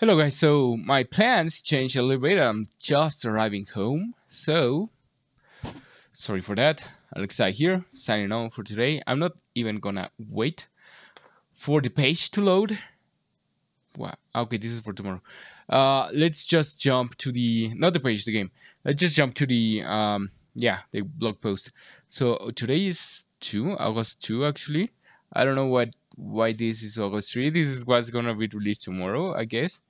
Hello guys, so my plans changed a little bit. I'm just arriving home, so sorry for that. Alexa here, signing on for today. I'm not even gonna wait for the page to load. Wow, okay, this is for tomorrow. Uh, let's just jump to the not the page, the game. Let's just jump to the um, yeah, the blog post. So today is two August two actually. I don't know what why this is August 3. This is what's gonna be released tomorrow, I guess.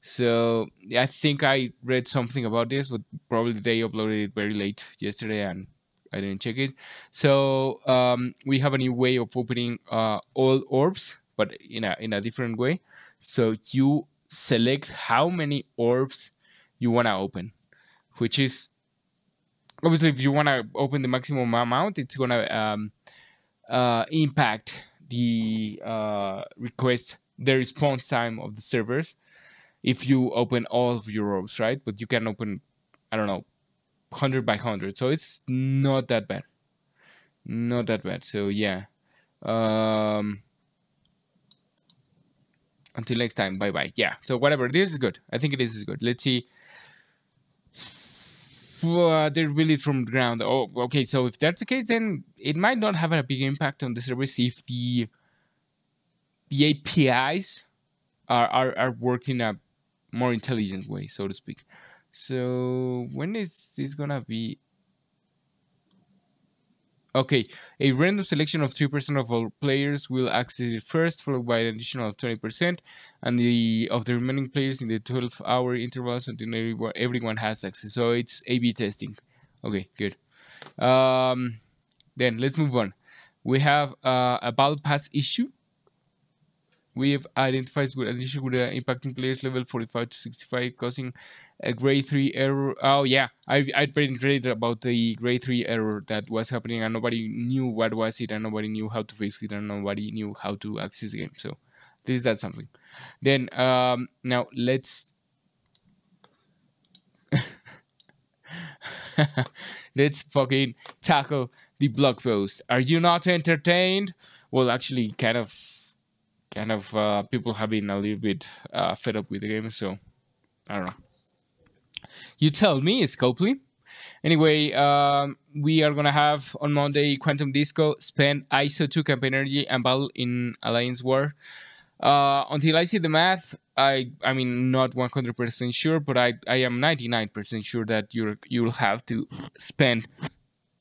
So I think I read something about this, but probably they uploaded it very late yesterday and I didn't check it. So um, we have a new way of opening uh, all orbs, but in a in a different way. So you select how many orbs you wanna open, which is obviously if you wanna open the maximum amount, it's gonna um, uh, impact the uh, request, the response time of the servers if you open all of your rows, right? But you can open, I don't know, 100 by 100. So it's not that bad. Not that bad. So yeah. Um, until next time. Bye bye. Yeah. So whatever. This is good. I think this is good. Let's see. Uh, they really from the ground. Oh, okay. So if that's the case, then it might not have a big impact on the service if the the APIs are are, are working a more intelligent way, so to speak. So when is this gonna be? Okay, a random selection of 3% of all players will access it first, followed by an additional 20%, and the of the remaining players in the 12-hour intervals until everyone, has access. So it's A/B testing. Okay, good. Um, then let's move on. We have uh, a battle pass issue we have identified an issue with uh, impacting players level 45 to 65, causing a grade 3 error. Oh, yeah, I, I'd read about the grade 3 error that was happening, and nobody knew what was it, and nobody knew how to fix it, and nobody knew how to access the game. So, this is that something. Then, um, now let's. let's fucking tackle the blog post. Are you not entertained? Well, actually, kind of kind of uh, people have been a little bit uh, fed up with the game. So I don't know. You tell me, Scopely. Anyway, um, we are gonna have on Monday Quantum Disco spend ISO 2 campaign energy and battle in Alliance War. Uh, until I see the math, I I mean not 100% sure, but I, I am 99% sure that you you'll have to spend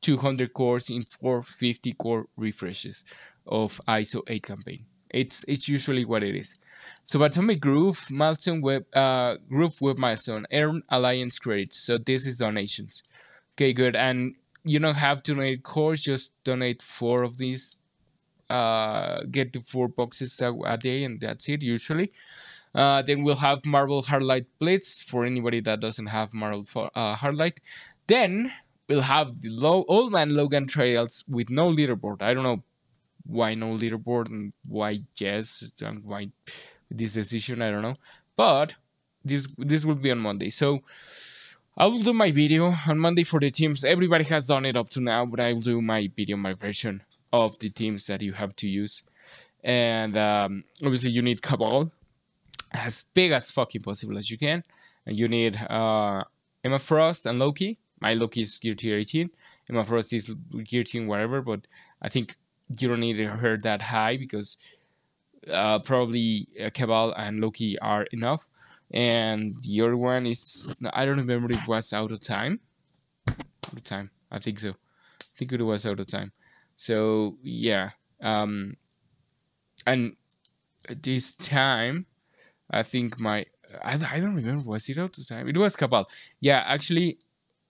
200 cores in 450 core refreshes of ISO 8 campaign. It's it's usually what it is. So Atomic Groove, Milestone Web, uh, Groove Web Milestone, earn Alliance credits. So this is donations. Okay, good. And you don't have to donate cores, just donate four of these. Uh, get the four boxes a, a day, and that's it usually. Uh, then we'll have Marvel Hardlight Blitz for anybody that doesn't have Marvel uh, Hardlight. Then we'll have the low Old Man Logan Trials with no leaderboard. I don't know why no leaderboard and why yes and why this decision I don't know. But this this will be on Monday. So I will do my video on Monday for the teams. Everybody has done it up to now but I will do my video my version of the teams that you have to use. And um, obviously you need Cabal as big as fucking possible as you can. And you need uh, Emma Frost and Loki. My Loki is gear tier 18 Emma Frost is gear tier whatever but I think you don't need her that high because uh, probably uh, Cabal and Loki are enough. And the other one is I don't remember it was out of time. Out of time, I think so. I think it was out of time. So yeah, um, and this time, I think my I, I don't remember was it out of time. It was Cabal. Yeah, actually,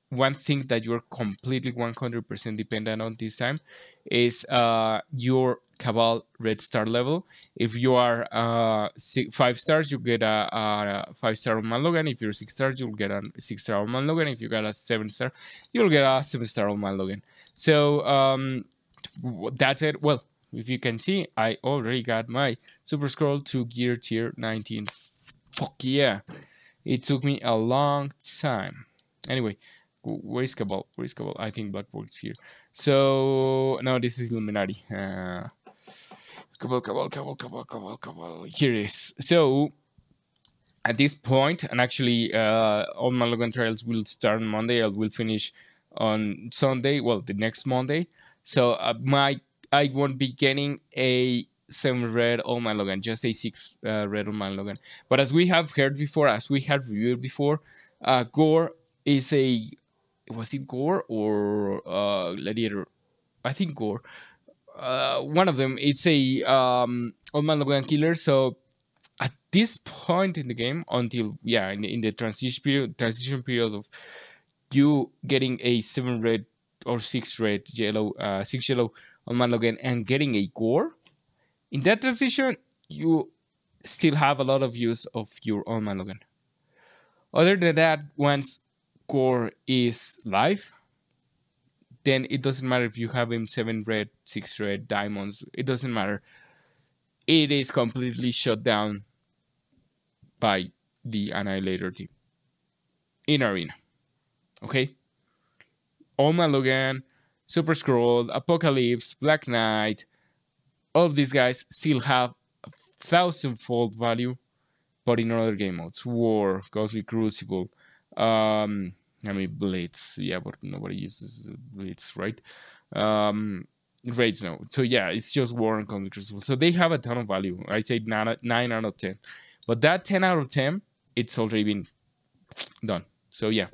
one thing that you're completely 100% dependent on this time is uh, your Cabal red star level. If you are uh, five stars, you get a, a five star Old Logan. If you're six stars, you'll get a six star Old Logan. If you got a seven star, you'll get a seven star Old Logan. So um, that's it. Well, if you can see, I already got my Super Skrull to Gear Tier 19. Fuck yeah. It took me a long time. Anyway, where is Cabal? Where is Cabal? I think Black Bolt's here. So now this is Illuminati. Uh, Cabal, Cabal, Cabal, Cabal, Cabal, Cabal. Here it is. So at this point, and actually, uh, all my trials will start on Monday. I will finish on Sunday. Well, the next Monday. So uh, my I won't be getting a seven red on my Logan, just a six uh, red on my Logan. But as we have heard before, as we have reviewed before, uh, Gorr is a was it Gorr or uh, Gladiator? I think Gorr. Uh, one of them. It's a um, old man Logan killer. So at this point in the game, until yeah, in the, in the transition period, transition period of you getting a seven red or six red yellow, uh, six yellow Old Man Logan and getting a Gorr, in that transition you still have a lot of use of your Old Man Logan. Other than that, once Gorr is live, then it doesn't matter if you have him seven red, six red, diamonds. It doesn't matter. It is completely shut down by the Annihilator team in arena. Okay? Oma Logan, Super Skrull, Apocalypse, Black Knight, all of these guys still have a thousandfold value, but in other game modes. War, Ghostly Crucible, um, I mean Blitz, yeah, but nobody uses Blitz, right? Um, Raids no. So yeah, it's just War and Crucible. So they have a ton of value. I say nine, nine out of ten. But that 10 out of 10, it's already been done. So yeah.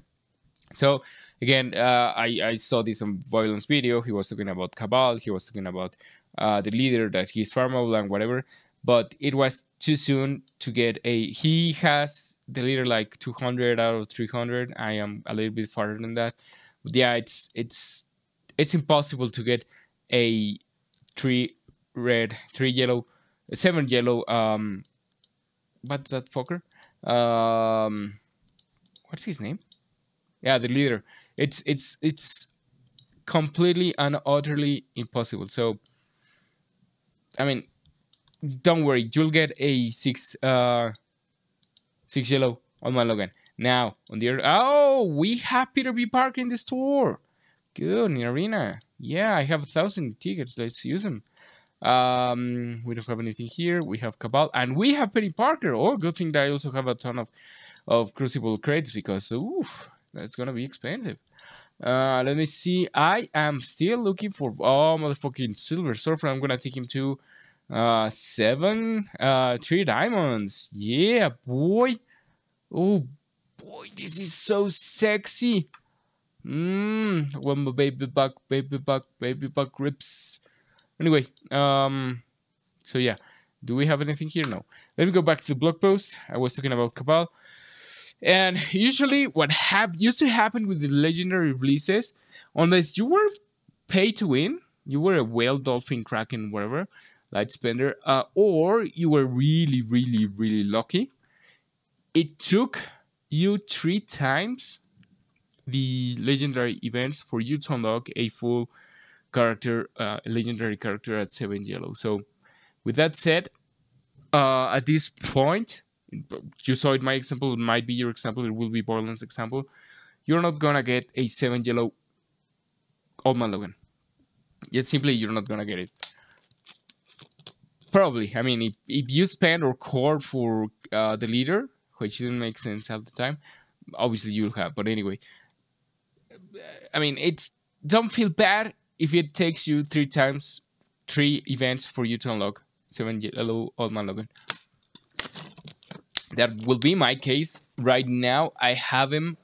So again, uh, I, I saw this on Violence video. He was talking about Cabal. He was talking about uh, the leader that he's farmable and whatever. But it was too soon to get a. He has the leader like 200 out of 300. I am a little bit farther than that. But yeah, it's it's it's impossible to get a three red, three yellow, seven yellow um what's that fucker? Um, what's his name? Yeah, the leader. It's it's it's completely and utterly impossible. So, I mean, don't worry, you'll get a six uh six yellow on my Logan. Now on the oh, we have Peter B. Parker in the store. Good in the arena. Yeah, I have a thousand tickets. Let's use them. Um, we don't have anything here. We have Cabal, and we have Penny Parker. Oh, good thing that I also have a ton of, of Crucible crates because, oof, that's gonna be expensive. Uh, let me see. I am still looking for oh motherfucking Silver Surfer. I'm gonna take him to uh seven uh three diamonds. Yeah, boy. Oh boy, this is so sexy. Mmm, when my baby buck, baby buck, baby buck rips. Anyway, um, so yeah, do we have anything here? No. Let me go back to the blog post. I was talking about Cabal. And usually what hap- used to happen with the legendary releases, unless you were pay to win, you were a whale, dolphin, kraken, whatever, light spender, uh, or you were really, really, really lucky, it took you three times the legendary events for you to unlock a full character, uh, legendary character at seven yellow. So, with that said, uh, at this point, you saw it. My example it might be your example. It will be Borland's example. You're not gonna get a seven yellow Old Man Logan. Yet simply, you're not gonna get it. Probably. I mean, if, if you spend or core for uh, the leader, which didn't make sense at the time, obviously you'll have. But anyway, I mean, it's don't feel bad if it takes you three times, three events for you to unlock seven yellow old man Logan. That will be my case. Right now, I have him.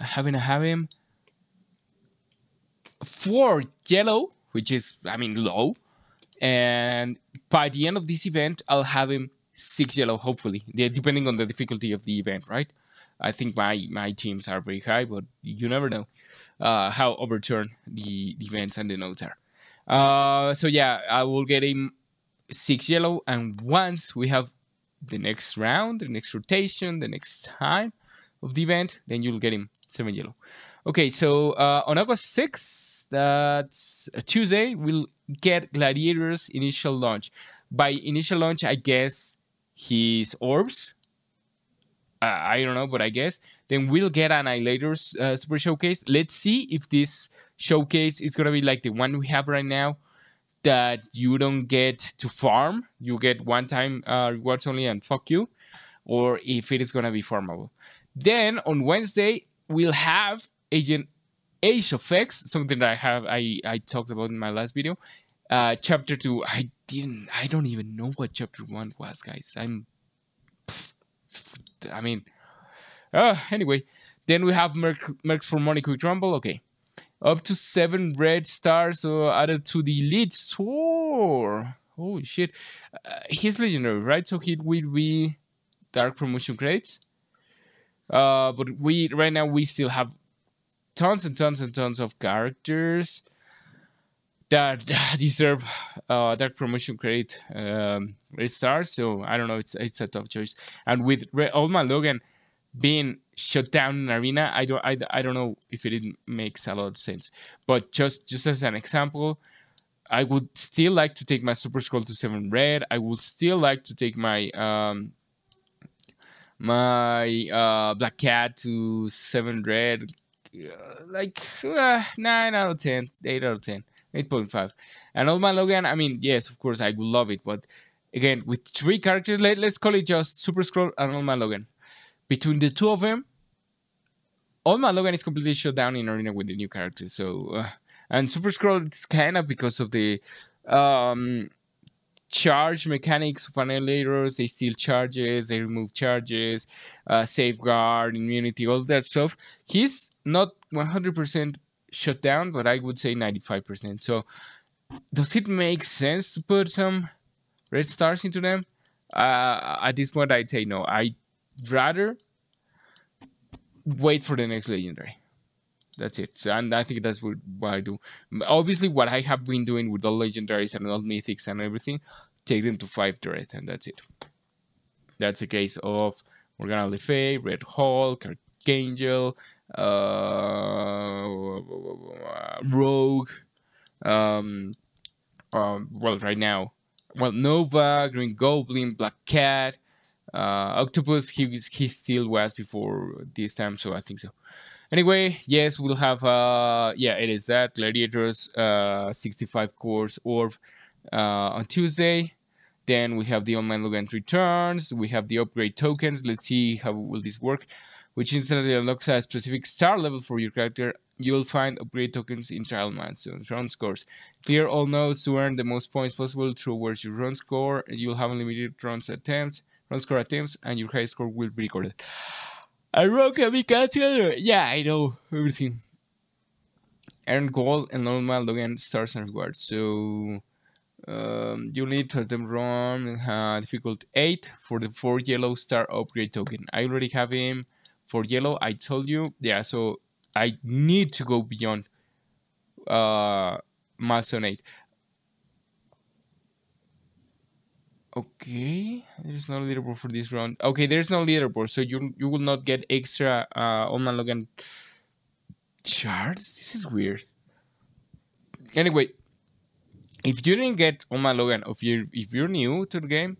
I haven't have him. Four yellow, which is I mean low, and by the end of this event, I'll have him six yellow. Hopefully, depending on the difficulty of the event, right? I think my my teams are very high, but you never know uh, how overturned the, the events and the notes are. Uh, so yeah, I will get him six yellow, and once we have the next round, the next rotation, the next time of the event, then you'll get him seven yellow. Okay, so uh, on August 6th, that's Tuesday, we'll get Gladiator's initial launch. By initial launch, I guess his orbs. Uh, I don't know, but I guess then we'll get Annihilator's uh, Super Showcase. Let's see if this showcase is gonna be like the one we have right now, that you don't get to farm. You get one time uh, rewards only and fuck you. or if it is gonna be farmable. Then on Wednesday we'll have Agent Age of X, something that I have I I talked about in my last video. Uh, chapter two, I didn't, I don't even know what chapter one was, guys. I'm, I mean, uh, anyway. Then we have Merc, Mercs for Money Quick Rumble. Okay, up to seven red stars uh, added to the elite store. Holy shit, uh, he's legendary, right? So he will be dark promotion crates. Uh, but we right now we still have tons and tons and tons of characters that deserve uh, dark promotion crate um, stars. So I don't know, it's it's a tough choice. And with Re- Old Man Logan being shut down in arena, I don't I, I don't know if it makes a lot of sense. But just just as an example, I would still like to take my Super Skrull to seven red. I would still like to take my um, my uh, Black Cat to seven red. Like uh, nine out of ten, eight out of ten. 8.5. And Old Man Logan, I mean, yes, of course, I would love it, but again, with three characters, let, let's call it just Super Skrull and Old Man Logan. Between the two of them, Old Man Logan is completely shut down in Arena with the new characters. So, uh, and Super Skrull, it's kind of because of the um, charge mechanics of annihilators. They steal charges, they remove charges, uh, safeguard, immunity, all that stuff. He's not 100% shut down, but I would say 95%. So does it make sense to put some red stars into them? Uh, at this point, I'd say no. I'd rather wait for the next legendary. That's it. And I think that's what, what, I do. Obviously, what I have been doing with all legendaries and all mythics and everything, take them to 5 direct, and that's it. That's a case of Morgana Le Fay, Red Hulk, Archangel, uh, Rogue, um, um, well, right now, well, Nova, Green Goblin, Black Cat, uh, Octopus. He he still was before this time, so I think so. Anyway, yes, we'll have uh, yeah, it is that Gladiators, uh, 65 cores Orb uh, on Tuesday. Then we have the Old Man Logan returns. We have the upgrade tokens. Let's see how will this work which instantly unlocks a specific star level for your character. You will find upgrade tokens in trial milestones. Run scores. Clear all nodes to earn the most points possible towards your run score. You'll have unlimited runs attempts, run score attempts, and your high score will be recorded. I wrote a big together. Yeah, I know everything. Earn gold and normal login stars and rewards. So um, you need to them run uh, difficult 8 for the 4 yellow star upgrade token. I already have him for yellow, I told you, yeah, so I need to go beyond uh, milestone 8. Okay, there's no leaderboard for this round. Okay, there's no leaderboard, so you you will not get extra uh, Old Man Logan shards. This is weird. Anyway, if you didn't get Old Man Logan, if you if you're new to the game,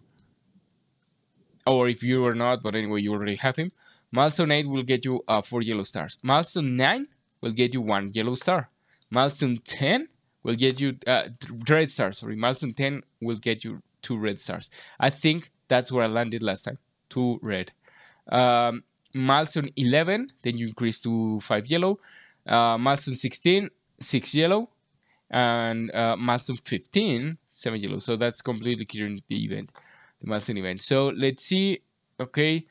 or if you were not, but anyway, you already have him, Milestone 8 will get you uh, 4 yellow stars. Milestone 9 will get you 1 yellow star. Milestone 10 will get you uh, red stars. Sorry, milestone 10 will get you 2 red stars. I think that's where I landed last time. 2 red. Um, milestone 11, then you increase to 5 yellow. Uh, milestone 16, 6 yellow. And uh, milestone 15, 7 yellow. So that's completely clearing the event, the milestone event. So let's see. Okay.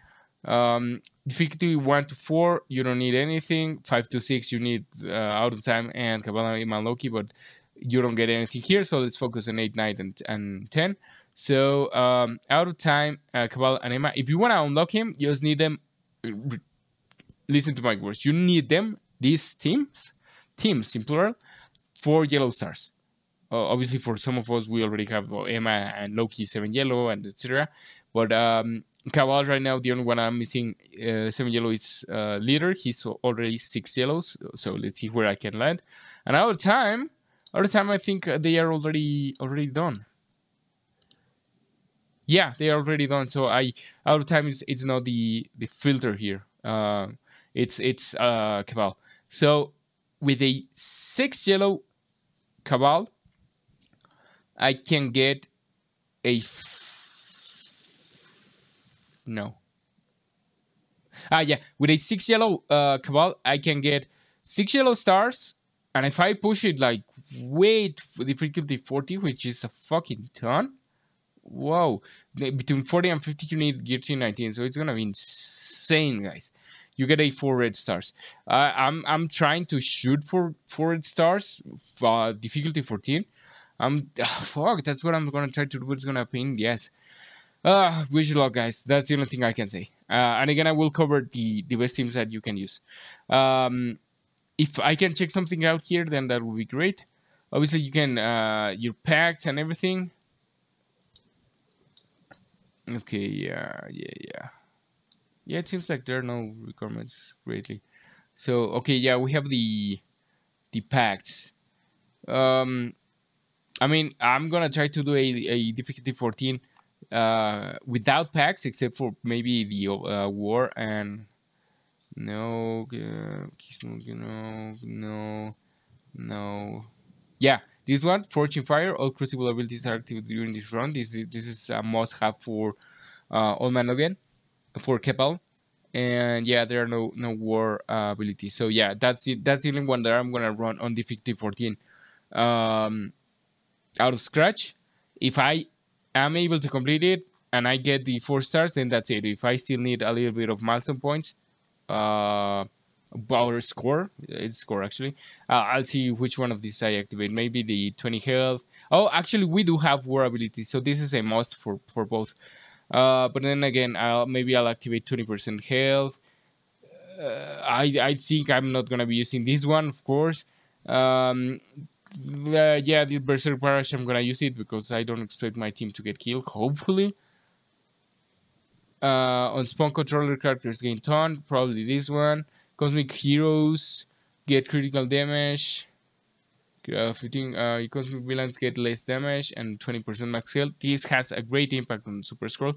Um, difficulty 1 to 4, you don't need anything. 5 to 6, you need uh, out of time and Cabal Iman Loki, but you don't get anything here. So let's focus on 8, 9, and, and 10. So um, out of time, uh, Cabal and Emma, if you want to unlock him, you just need them. Listen to my words. You need them, these teams, teams in plural, for yellow stars. Uh, obviously, for some of us, we already have well, Emma and Loki, 7 yellow, and etc. But um, Cabal right now, the only one I'm missing, uh, seven yellow is uh, leader. He's already six yellows, so let's see where I can land. And out of time, out of time, I think they are already already done. Yeah, they are already done. So I out of time is it's not the the filter here. Uh, it's it's uh, Cabal. So with a six yellow Cabal, I can get a no. Ah, yeah, with a six yellow uh, Cabal, I can get six yellow stars, and if I push it like wait for the difficulty 40, which is a fucking ton. Whoa, between 40 and 50, you need gear 19, so it's gonna be insane, guys. You get a four red stars. Uh, I'm I'm trying to shoot for four red stars, uh, difficulty 14. I'm uh, fuck. That's what I'm gonna try to do. It's gonna ping. Yes. Uh, wish you luck, guys. That's the only thing I can say. Uh, and again, I will cover the the best teams that you can use. Um, if I can check something out here, then that would be great. Obviously, you can uh, your packs and everything. Okay, yeah, yeah, yeah. Yeah, it seems like there are no requirements greatly. So, okay, yeah, we have the the packs. Um, I mean, I'm gonna try to do a, a difficulty 14 uh, without packs, except for maybe the uh, war and no, uh, no, no, no. Yeah, this one, Fortune Fire. All Crucible abilities are active during this run. This is this is a must-have for uh, Old Man for Cabal, and yeah, there are no no war uh, abilities. So yeah, that's it. That's the only one that I'm gonna run on difficulty 14, um, out of scratch. If I am able to complete it and I get the four stars, then that's it. If I still need a little bit of milestone points, uh, our score, it's score actually. Uh, I'll see which one of these I activate. Maybe the 20 health. Oh, actually, we do have war abilities, so this is a must for for both. Uh, but then again, I'll, maybe I'll activate 20% health. Uh, I I think I'm not gonna be using this one, of course. Um, uh, yeah, the Berserk Barrage, I'm gonna use it because I don't expect my team to get killed, hopefully. Uh, on spawn controller characters gain ton, probably this one. Cosmic Heroes get critical damage. Uh, 15, uh, Cosmic Villains get less damage and 20% max health. This has a great impact on Super Skrull,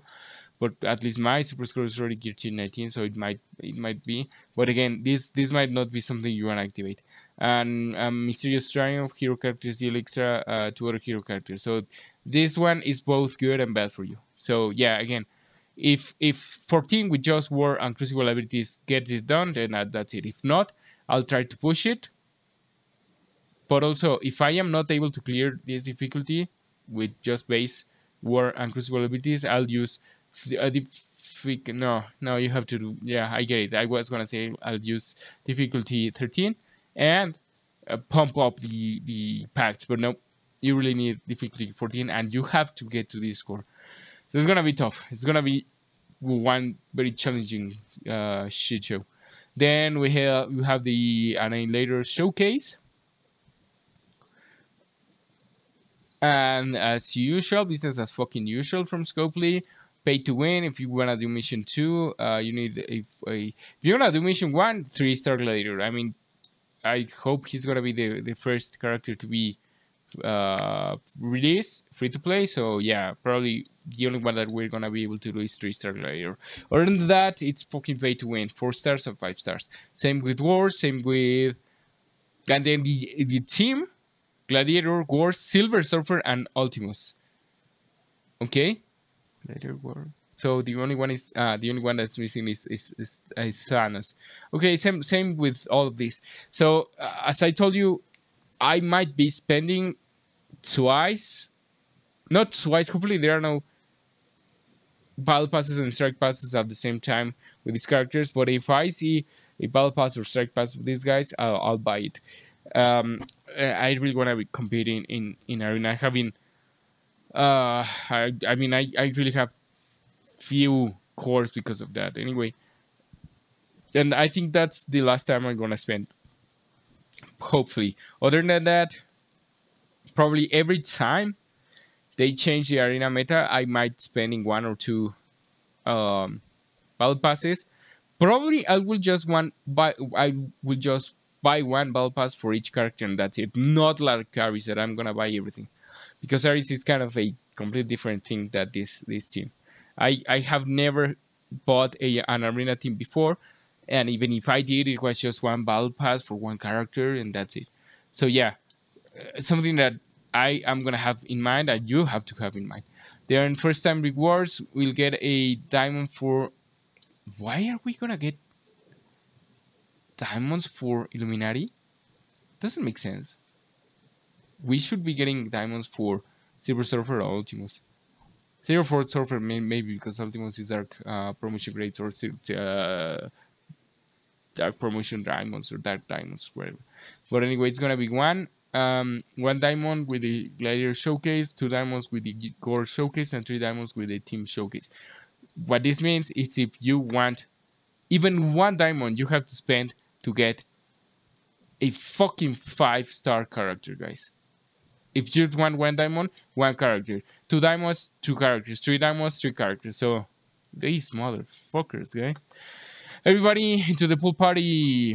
but at least my Super Skrull is already geared to 19, so it might it might be. But again, this this might not be something you want to activate and um, Mysterious Triumph hero characters deal extra uh, to other hero characters. So this one is both good and bad for you. So yeah, again, if if 14 with just war and crucible abilities get this done, then uh, that's it. If not, I'll try to push it. But also, if I am not able to clear this difficulty with just base war and crucible abilities, I'll use uh, the no no you have to do yeah I get it. I was gonna say I'll use difficulty 13 and uh, pump up the, the packs. But no, you really need difficulty 14 and you have to get to this score. So it's gonna be tough. It's gonna be one very challenging uh, shit show. Then we have we have the Annihilator showcase. And as usual, business as fucking usual from Scopely. Pay to win. If you wanna do mission two, uh, you need if a if you wanna do mission one, three star gladiator. I mean, I hope he's gonna be the the first character to be uh, released free to play. So yeah, probably the only one that we're gonna be able to do is three star gladiator. Other than that, it's fucking pay to win, four stars or five stars. Same with War, same with and then the the team Gladiator, War, Silver Surfer, and Ultimus. Okay, Gladiator, War, so the only one is uh, the only one that's missing is is, is, is Thanos. Okay, same same with all of these. So uh, as I told you, I might be spending twice, not twice. Hopefully there are no battle passes and strike passes at the same time with these characters. But if I see a battle pass or strike pass with these guys, I'll, I'll buy it. Um, I really want to be competing in in arena. Been. Uh, I, I mean, I, I really have few cores because of that. Anyway, and I think that's the last time I'm gonna spend. Hopefully, other than that, probably every time they change the arena meta, I might spending one or two um, battle passes. Probably I will just one buy. I will just buy one battle pass for each character, and that's it. Not like Aris that I'm gonna buy everything, because Aris is kind of a completely different thing that this this team. I, I have never bought a, an arena team before, and even if I did, it was just one battle pass for one character, and that's it. So yeah, uh, something that I am gonna have in mind that you have to have in mind. Then first time rewards, we'll get a diamond for. Why are we gonna get diamonds for Illuminati? Doesn't make sense. We should be getting diamonds for Silver Surfer or Ultimus. Silver for Surfer may, maybe because Ultimus is dark uh, promotion grades or uh, dark promotion diamonds or dark diamonds, whatever. But anyway, it's gonna be one um, one diamond with the Gladiator Showcase, two diamonds with the Gorr Showcase, and three diamonds with the Team Showcase. What this means is if you want even one diamond, you have to spend to get a fucking five star character, guys. If you want one diamond, one character. Two diamonds, two characters. Three diamonds, three characters. So, these motherfuckers, guys. Everybody into the pool party.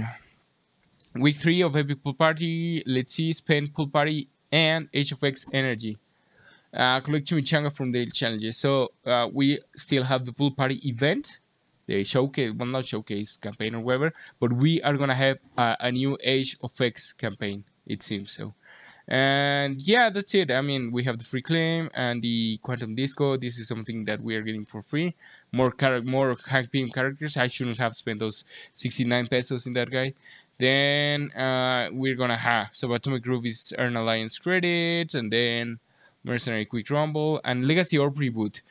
Week 3 of Epic Pool Party. Let's see, spend Pool Party and Age of X Energy. Uh, collect Chimichanga from the challenges. So, uh, we still have the Pool Party event the showcase, well not showcase campaign or whatever, but we are gonna have uh, a new Age of X campaign. It seems so. And yeah, that's it. I mean, we have the free claim and the Quantum Disco. This is something that we are getting for free. More char- more Hank Pym characters. I shouldn't have spent those 69 pesos in that guy. Then uh, we're gonna have so Subatomic Rubies Earn Alliance credits, and then Mercenary Quick Rumble and Legacy Orb Reboot.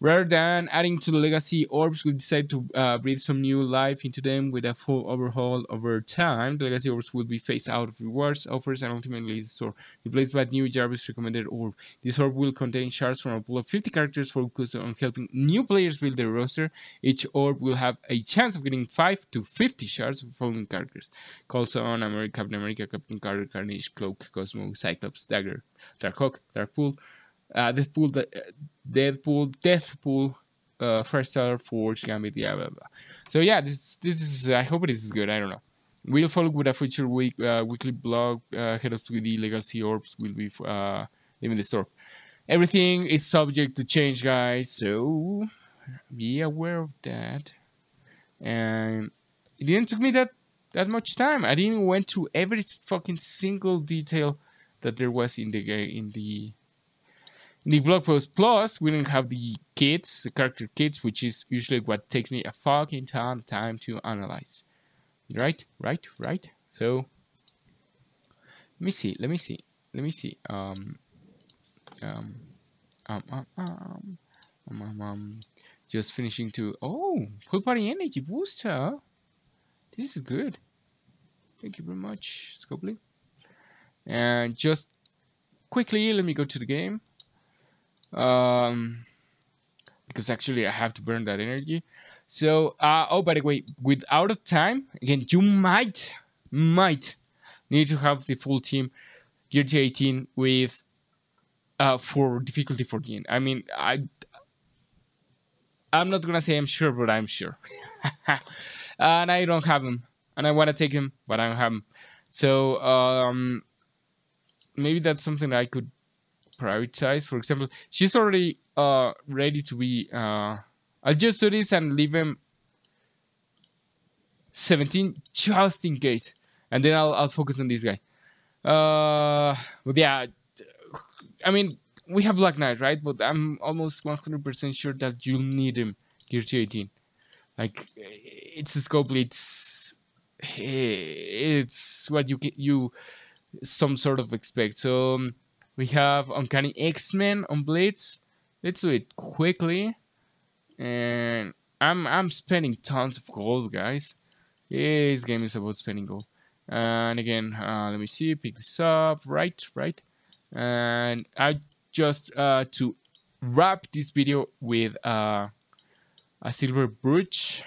Rather than adding to the legacy orbs, we decided to uh, breathe some new life into them with a full overhaul over time. The legacy orbs will be phased out of rewards, offers, and ultimately the store, replaced by new Jarvis recommended orb. This orb will contain shards from a pool of 50 characters focused on helping new players build their roster. Each orb will have a chance of getting 5 to 50 shards of following characters. Calls on America, Captain America, Captain Carter, Carnage, Cloak, Cosmo, Cyclops, Dagger, Darkhawk, Darkpool, uh, Deadpool, Deadpool, Deathpool, uh, first star Forge, Gambit, yeah, blah, blah. So yeah, this this is. I hope this is good. I don't know. We'll follow with a future week uh, weekly blog. Uh, head up to the legacy orbs will be uh, in the store. Everything is subject to change, guys. So be aware of that. And it didn't took me that that much time. I didn't went through every fucking single detail that there was in the in the the blog post. Plus we didn't have the kits the character kits which is usually what takes me a fucking ton time to analyze. Right right right. So let me see let me see let me see. Um um um um um, um, um, um. Just finishing to oh Pool Party energy booster. This is good. Thank you very much Scopely. And just quickly let me go to the game um, because actually I have to burn that energy. So, uh, oh, by the way, without a time, again, you might, might need to have the full team gear to 18 with, uh, for difficulty 14. I mean, I, I'm not gonna say I'm sure, but I'm sure. and I don't have him, and I want to take him, but I don't have him. So, um, maybe that's something that I could prioritize. For example, she's already uh, ready to be. Uh, I'll just do this and leave him 17 just in case, and then I'll I'll focus on this guy. Uh, but yeah, I mean we have Black Knight, right? But I'm almost 100% sure that you'll need him gear 18. Like it's a scope. It's it's what you you some sort of expect. So. Um, we have Uncanny X-Men on Blitz. Let's do it quickly. And I'm I'm spending tons of gold, guys. This game is about spending gold. And again, uh, let me see, pick this up, right, right. And I just uh, to wrap this video with uh, a silver brooch.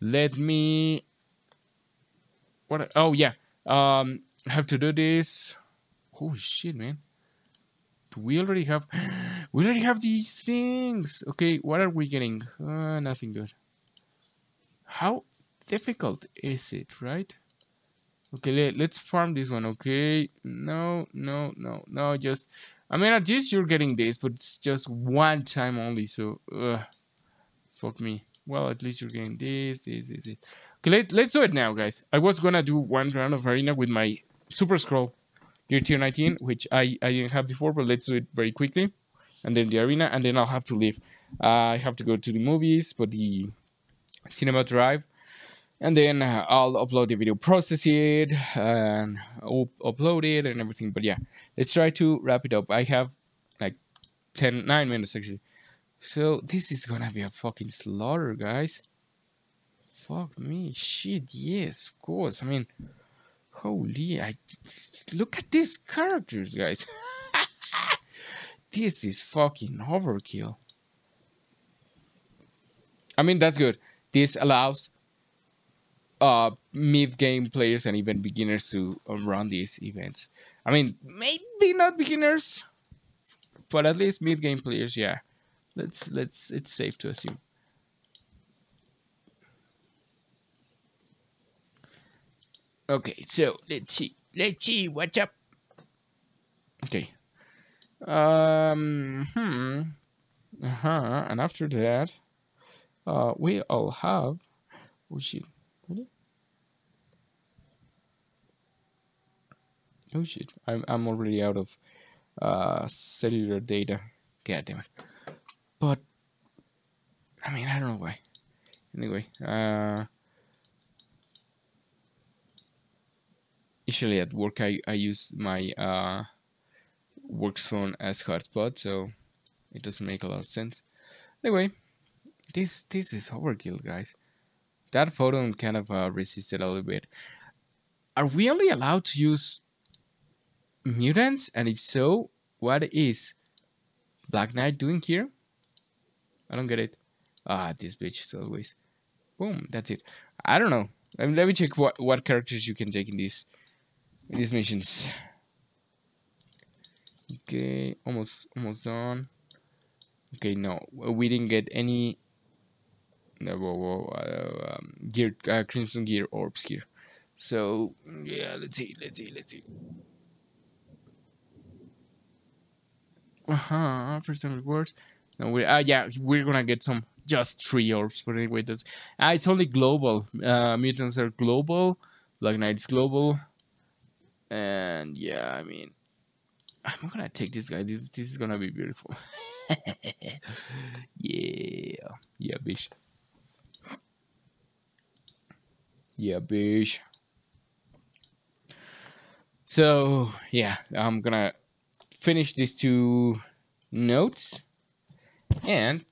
Let me. What? Oh yeah. Um, I have to do this. Holy shit, man we already have we already have these things. Okay what are we getting? Uh, nothing good. How difficult is it right? Okay let, let's farm this one okay? No no no no just I mean at least you're getting this but it's just one time only so uh, fuck me. Well at least you're getting this this is it okay let, let's do it now guys. I was gonna do one round of arena with my Super Skrull Tier 19, which I, I didn't have before, but let's do it very quickly. And then the arena, and then I'll have to leave. Uh, I have to go to the movies, but the cinema drive. and then uh, I'll upload the video, process it, and up- upload it and everything. But yeah, let's try to wrap it up. I have like 10, 9 minutes actually. So this is gonna be a fucking slaughter, guys. Fuck me, shit. Yes, of course. I mean, holy, I look at these characters, guys. this is fucking overkill. I mean, that's good. This allows uh mid-game players and even beginners to uh, run these events. I mean, maybe not beginners, but at least mid-game players, yeah. Let's let's it's safe to assume. Okay, so let's see. Let's see what's up. Okay. Um hmm. Uh-huh. And after that, uh we all have oh shit. Really? Oh shit. I'm I'm already out of uh cellular data. God damn it. But I mean I don't know why. Anyway, uh usually at work I, I use my uh, works phone as hotspot so it doesn't make a lot of sense. Anyway this this is overkill guys. That photo kind of uh, resisted a little bit. Are we only allowed to use mutants? And if so what is black knight doing here? I don't get it. Ah this bitch is always boom that's it. I don't know. Let me, let me check what what characters you can take in this these missions. Okay, almost almost done. Okay, no, we didn't get any. No, whoa, whoa, uh, um, gear, uh, crimson gear, orbs here So yeah, let's see, let's see, let's see. Uh huh. First time rewards. No, we uh yeah, we're gonna get some just three orbs. But anyway, that's ah, it's only global. Uh, mutants are global. Black Knight is global. And yeah, I mean, I'm gonna take this guy. This this is gonna be beautiful. yeah, yeah, bitch. Yeah, bitch. So yeah, I'm gonna finish these two notes, and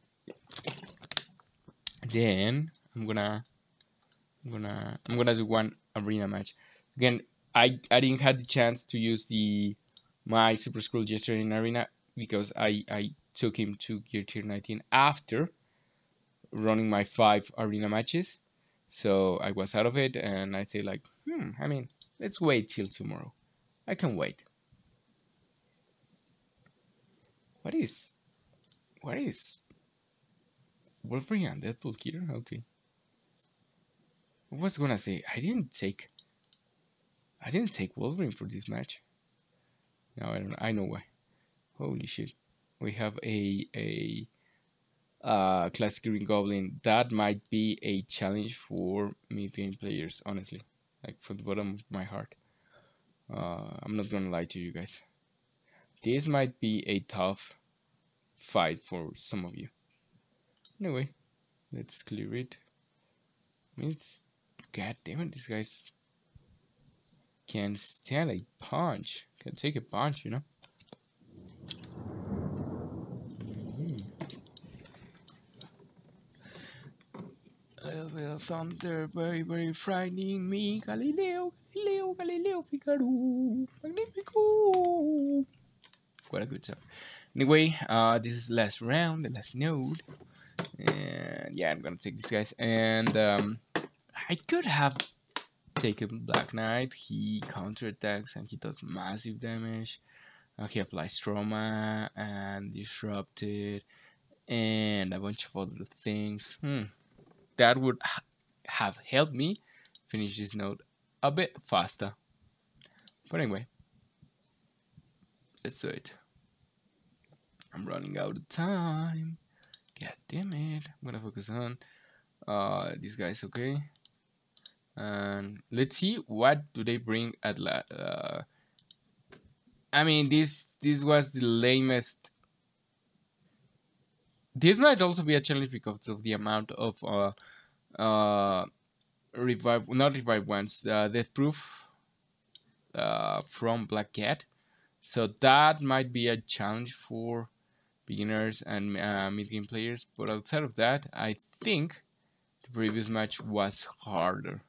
then I'm gonna, I'm gonna, I'm gonna do one arena match. Again, I I didn't have the chance to use the my Super Skrull Jester in Arena because I I took him to Gear Tier 19 after running my five arena matches. So I was out of it, and I say like, hmm. I mean, let's wait till tomorrow. I can wait. What is, what is Wolverine and Deadpool here? Okay. I was gonna say I didn't take I didn't take Wolverine for this match. No, I don't. I know why. Holy shit! We have a a uh, classic Green Goblin. That might be a challenge for mid-game players. Honestly, like from the bottom of my heart. Uh, I'm not gonna lie to you guys. This might be a tough fight for some of you. Anyway, let's clear it. I mean, it's god damn it, this guy's can stand a punch. Can take a punch, you know. Mm. Little thunder, very, very frightening me. Galileo, Galileo, Galileo, Figaro, Magnifico. What a good song. Anyway, uh, this is last round, the last node. And yeah, I'm gonna take these guys. And um, I could have taken Black Knight, he counterattacks and he does massive damage. Uh, he applies trauma and disrupted and a bunch of other things. Hmm. That would ha have helped me finish this node a bit faster. But anyway, let's do it. I'm running out of time. God damn it. I'm gonna focus on uh, these guys, okay? And let's see what do they bring at la uh, I mean this this was the lamest this might also be a challenge because of the amount of uh, uh, revive, not revive ones uh, death proof uh, from Black Cat. So that might be a challenge for beginners and uh, mid-game players. But outside of that, I think the previous match was harder.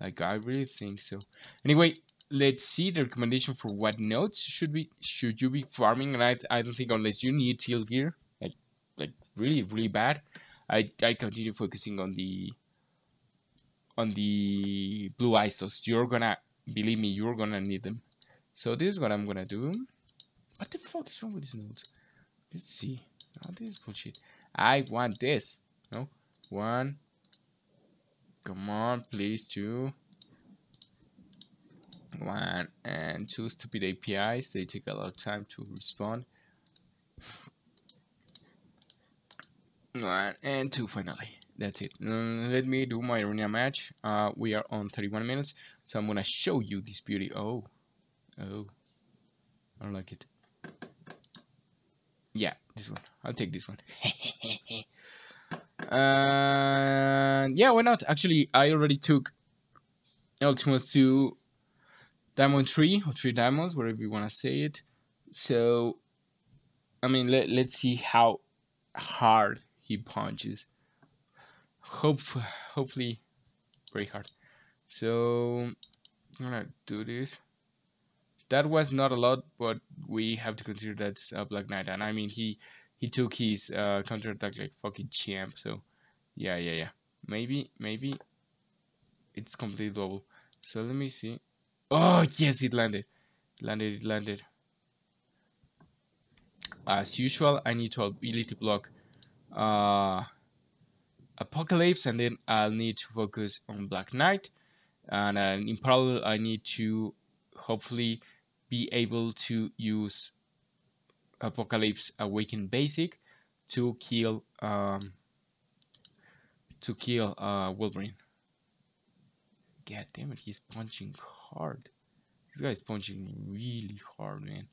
Like I really think so. Anyway, let's see the recommendation for what nodes should be should you be farming. And I I don't think unless you need teal gear, like like really really bad, I I continue focusing on the on the blue ISOs. You're gonna believe me, you're gonna need them. So this is what I'm gonna do. What the fuck is wrong with these nodes? Let's see. Oh, this is bullshit. I want this. No, one. Come on, please, two. One and two stupid APIs. They take a lot of time to respond. One and two finally. That's it. Uh, let me do my arena match. Uh, we are on 31 minutes, so I'm gonna show you this beauty. Oh, oh, I don't like it. Yeah, this one. I'll take this one. uh, yeah, why not? Actually, I already took Ultimus to Diamond 3, or 3 Diamonds, whatever you want to say it. So, I mean, let, let's see how hard he punches. Hope, hopefully, very hard. So, I'm gonna do this that was not a lot, but we have to consider that's uh, Black Knight, and I mean he he took his uh, counter attack like fucking champ. So yeah, yeah, yeah. Maybe maybe it's completely double. So let me see. Oh yes, it landed, landed, it landed. As usual, I need to ability block uh, Apocalypse, and then I'll need to focus on Black Knight, and uh, in parallel, I need to hopefully be able to use Apocalypse Awaken Basic to kill um, to kill uh, Wolverine. God damn it, he's punching hard. This guy's punching really hard, man.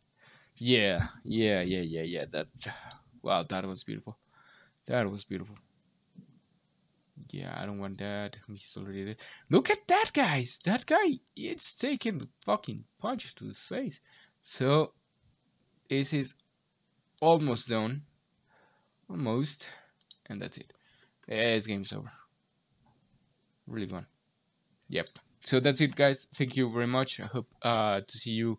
Yeah, yeah, yeah, yeah, yeah. That wow, that was beautiful. That was beautiful. Yeah, I don't want that. He's already dead. Look at that, guys. That guy, it's taking fucking punches to the face. So, this is almost done. Almost. And that's it. This game's over. Really fun. Yep. So that's it, guys. Thank you very much. I hope uh, to see you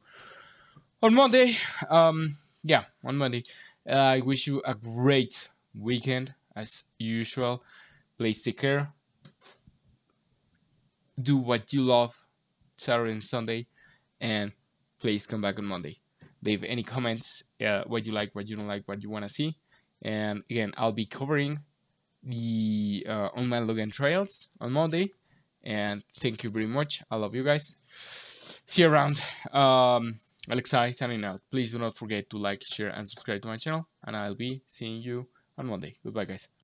on Monday. Um, yeah, on Monday. Uh, I wish you a great weekend as usual. Please take care. Do what you love Saturday and Sunday. And please come back on Monday. Leave any comments, uh, what you like, what you don't like, what you want to see. And again, I'll be covering the uh, Old Man Logan Trials on Monday. And thank you very much. I love you guys. See you around. Um, Alexei signing out. Please do not forget to like, share, and subscribe to my channel. And I'll be seeing you on Monday. Goodbye, guys.